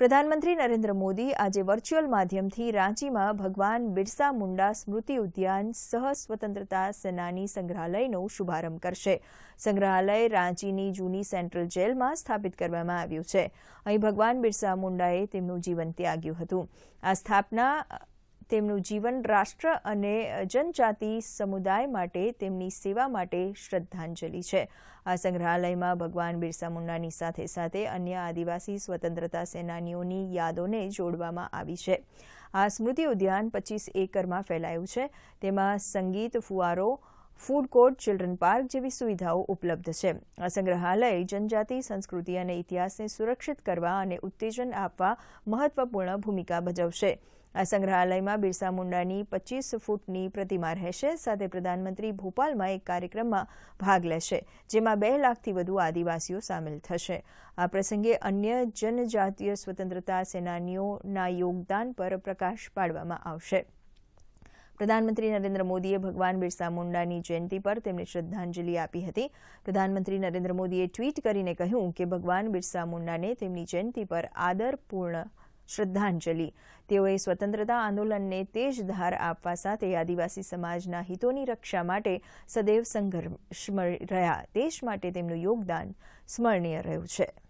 પ્રધાનમંત્રી નરેન્દ્ર મોદી આજે વર્ચ્યુઅલ માધ્યમથી રાંચીમાં ભગવાન બિરસા મુંડા સ્મૃતિ ઉદ્યાન સહ સ્વતંત્રતા સેનાની સંગ્રહાલયનો શુભારંભ કરશે. સંગ્રહાલય રાંચીની જૂની સેન્ટ્રલ જેલમાં સ્થાપિત કરવામાં આવ્યું છે. અહીં ભગવાન બિરસા મુંડાએ તેમનું જીવન ત્યાગ્યું હતું. આ સ્થાપના તેમનું જીવન રાષ્ટ્ર અને જનજાતિ સમુદાય માટે તેમની સેવા માટે શ્રદ્ધાંજલિ છે. આ સંગ્રહાલયમાં ભગવાન બિરસા મુંડાની સાથે સાથે અન્ય આદિવાસી સ્વતંત્રતા સેનાનીઓની યાદોને જોડવામાં આવી છે. આ સ્મૃતિ ઉદ્યાન પચીસ એકરમાં ફેલાયું છે. તેમાં સંગીત, ફુવારો ફૂડ કોર્ટ ચિલ્ડ્રન પાર્ક જેવી સુવિધાઓ ઉપલબ્ધ છે. આ સંગ્રહાલય જનજાતિ, સંસ્કૃતિ અને ઇતિહાસને સુરક્ષિત કરવા અને ઉત્તેજન આપવા મહત્વપૂર્ણ ભૂમિકા ભજવશે. આ સંગ્રહાલયમાં બિરસા મુંડાની પચીસ ફૂટની પ્રતિમા રહેશે. સાથે પ્રધાનમંત્રી ભોપાલમાં એક કાર્યક્રમમાં ભાગ લેશે, જેમાં બે લાખથી વધુ આદિવાસીઓ સામેલ થશે. આ પ્રસંગે અન્ય જનજાતીય સ્વતંત્રતા સેનાનીઓના યોગદાન પર પ્રકાશ પાડવામાં આવશે. પ્રધાનમંત્રી નરેન્દ્ર મોદીએ ભગવાન બિરસા મુંડાની જયંતિ પર તેમને શ્રદ્ધાંજલિ આપી હતી. પ્રધાનમંત્રી નરેન્દ્ર મોદીએ ટ્વીટ કરીને કહ્યું કે ભગવાન બિરસા મુંડાને તેમની જયંતિ પર આદરપૂર્ણ શ્રદ્ધાંજલિ. તેઓએ સ્વતંત્રતા આંદોલનને તેજ ધાર આપવા સાથે આદિવાસી સમાજના હિતોની રક્ષા માટે સદૈવ સંઘર્ષ રહ્યા. દેશ માટે તેમનું યોગદાન સ્મરણીય રહ્યું છે.